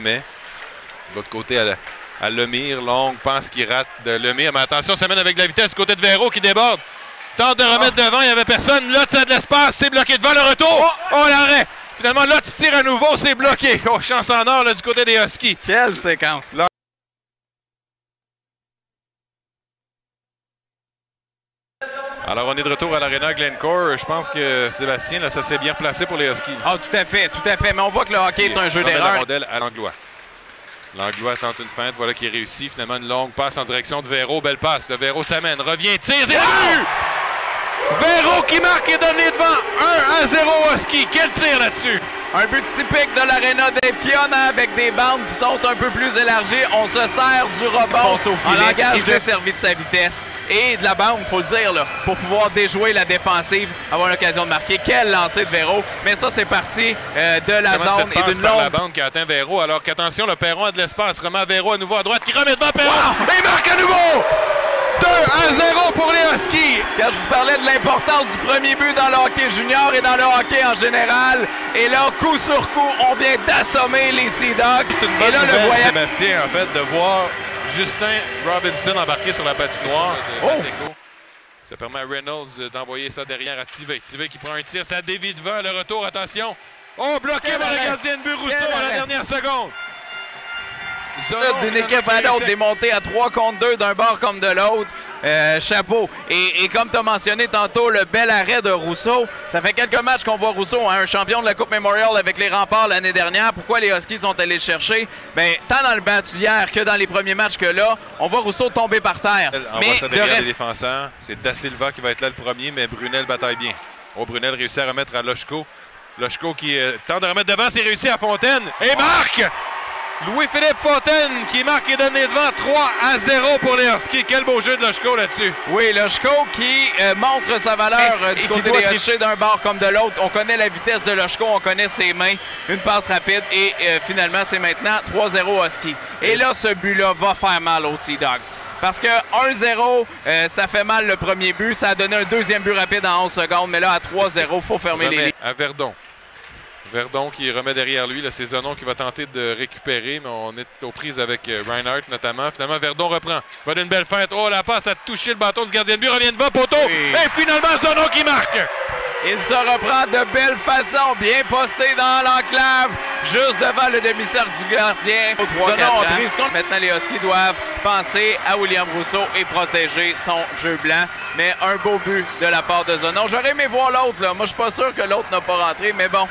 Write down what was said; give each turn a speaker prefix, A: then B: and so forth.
A: De l'autre côté, à, à Lemire. Long pense qu'il rate de Lemire. Mais attention, ça mène avec de la vitesse du côté de Véro qui déborde. Tente de remettre devant, il n'y avait personne. Là, tu as de l'espace, c'est bloqué devant le retour. Oh, l'arrêt! Finalement, là, tu tires à nouveau, c'est bloqué. Oh, chance en or là, du côté des Huskies.
B: Quelle séquence!
A: Là. Alors, on est de retour à l'Arena Glencore. Je pense que Sébastien, là, ça s'est bien placé pour les Huskies.
B: Ah, tout à fait, tout à fait. Mais on voit que le hockey est un jeu d'erreur.
A: rondelle à Langlois. Langlois tente une feinte, voilà qui réussit. Finalement, une longue passe en direction de Véro. Belle passe. Le Véro s'amène, revient, tire, c'est but! Véro qui marque et donne les devants. 1 à 0 Husky. Quel tir là-dessus?
B: Un but typique de l'Arena Dave Keon avec des bandes qui sont un peu plus élargies. On se sert du rebond en langage
C: Il
B: s'est servi de sa vitesse et de la bande, il faut le dire, là, pour pouvoir déjouer la défensive, avoir l'occasion de marquer. Quel lancer de Véro. Mais ça, c'est parti euh, de la
A: Comment
B: zone et d'une
A: par la
B: longue
A: bande qui a atteint Véro? Alors qu'attention, le Perron a de l'espace. À Véro à nouveau à droite qui remet devant Perron? Et marque à nouveau! 2 à 0 pour les Huskies.
B: Quand je vous parlais de l'importance du premier but dans le hockey junior et dans le hockey en général, et là, coup sur coup, on vient d'assommer les Sea Dogs.
A: C'est une
B: et
A: bonne
B: là, le voyage
A: Sébastien, en fait, de voir Justin Robinson embarquer sur la patinoire
B: Oh!
A: Ça permet à Reynolds d'envoyer ça derrière à Tivey. Tivey qui prend un tir, ça dévie devant, le retour, attention. Oh, bloqué par le gardien de but Rousseau à la dernière seconde.
B: D'une équipe
A: qui
B: à l'autre, démonté à 3 contre 2 d'un bord comme de l'autre. Euh, chapeau. Et, et comme tu as mentionné tantôt, le bel arrêt de Rousseau. Ça fait quelques matchs qu'on voit Rousseau, hein, un champion de la Coupe Memorial avec les remparts l'année dernière. Pourquoi les Huskies sont allés le chercher? Ben, tant dans le match d'hier que dans les premiers matchs que là, on voit Rousseau tomber par terre.
A: On
B: Mais
A: voit ça
B: de
A: derrière les défenseurs. C'est Da Silva qui va être là le premier, mais Brunel bataille bien. Oh, Brunel réussit à remettre à Lochko. Lochko qui euh, tente de remettre devant, c'est réussi à Fontaine. Et marque! Louis-Philippe Fontaine qui marque et donne les devants 3 à 0 pour les Huskies. Quel beau jeu de Lochko là-dessus.
B: Oui, Lochko qui euh, montre sa valeur euh, du
C: qui
B: côté des d'un bord comme de l'autre. On connaît la vitesse de Lochko, on connaît ses mains, une passe rapide et euh, finalement c'est maintenant 3-0 Husky. Et là, ce but-là va faire mal aux Sea Dogs. Parce que 1-0, euh, ça fait mal le premier but. Ça a donné un deuxième but rapide en 11 secondes. Mais là, à 3-0, faut fermer les lignes.
A: à Verdon. Verdon qui remet derrière lui. C'est Zonon qui va tenter de récupérer, mais on est aux prises avec euh, Reinhardt notamment. Finalement, Verdon reprend. Va d'une belle fête. Oh, la passe a touché le bâton du gardien de but. Revient devant poteau.
B: Oui.
A: Et finalement, Zonon qui marque.
B: Il se reprend de belle façon, bien posté dans l'enclave, juste devant le demi-cercle du gardien.
C: Au trois,
B: Zonon
C: quatre
B: a
C: ans.
B: pris ce compte. Maintenant, les Huskies doivent penser à William Rousseau et protéger son jeu blanc. Mais un beau but de la part de Zonon. J'aurais aimé voir l'autre. là. Moi, je suis pas sûr que l'autre n'a pas rentré, mais bon,